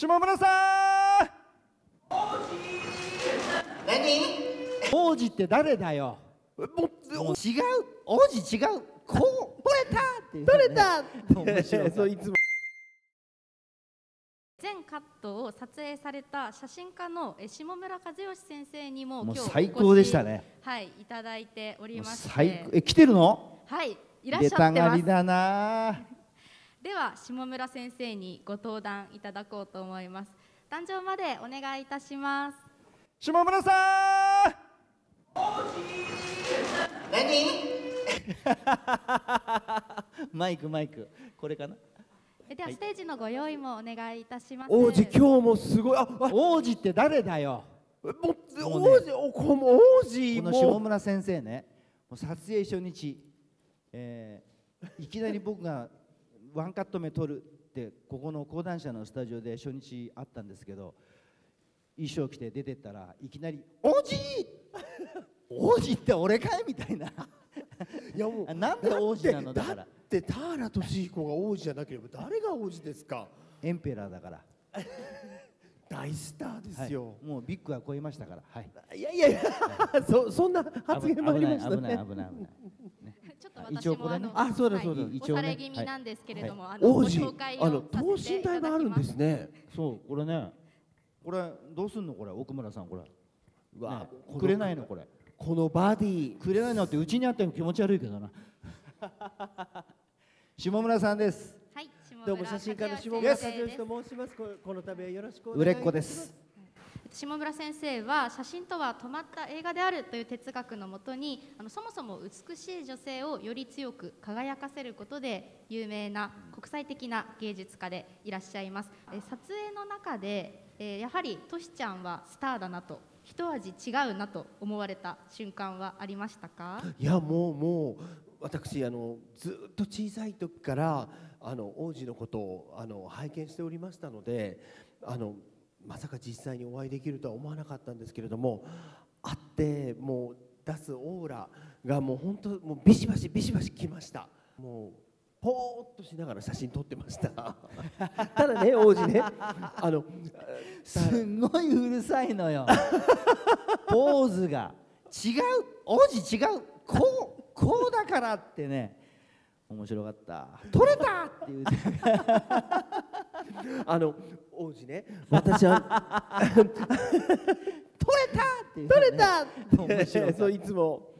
下村さん！何？王子って誰だよ？もう違う。王子違う。こう。取れた！って取れた！面白いそういつも。全カットを撮影された写真家のえ下村和義先生にももう最高でしたね。はいいただいておりもうまして。最高。え来てるの？はいいらっ出しゃってます。たがりだなでは下村先生にご登壇いただこうと思います。壇上までお願いいたします。下村さん！何？マイクマイク。これかな？えではステージのご用意もお願いいたします。王子今日もすごい。ああ王子って誰だよ？もうね。王子？おこも王子？この下も村先生ねもう撮影初日、えーいきなり僕がワンカット目撮るってここの講談社のスタジオで初日あったんですけど衣装着て出てったらいきなり「王子王子って俺かい?」みたいな。いやもう なんで王子なのだから。だって田原俊彦が王子じゃなければ誰が王子ですか？エンペラーだから、大スターではい。すよ、もうビッグは超えましたから、はい、い、やいやいや そそんな発言もありました危ないね危ない危ないちょっとあ私一応これねもあそうだそうだはい一応ね押され気味なんですけれども、はあのご紹介をあの等身大があるんですね。そうこれね。これどうすんの？これ奥村さんこれ、うわくれないの？これ。このバディ。くれないのってうちにあっても気持ち悪いけどな。下村さんです。はい、下村どうも写真家の下村和義と申します。ここの度はよろしくお願い売れっいたします。子です下村先生は写真とは止まった映画であるという哲学のもとにあのそもそも美しい女性をより強く輝かせることで有名な国際的な芸術家でいらっしゃいます。え撮影の中で、えーやはりトシちゃんはスターだなと一味違うなと思われた瞬間はありましたか？いやもうもう私あのずっと小さい時からあの王子のことをあの拝見しておりましたのであのまさか実際にお会いできるとは思わなかったんですけれども会ってもう出すオーラがもう本当もうビシバシビシバシきました。もうポーっとしながら写真撮ってました。ただね王子ねあのすんごいうるさいのよ。ポーズが違う王子違うこうこうだからってね。面白かった。取れたっていう あの王子ね。私は。取れたっていう、ね、取れたった。そういつも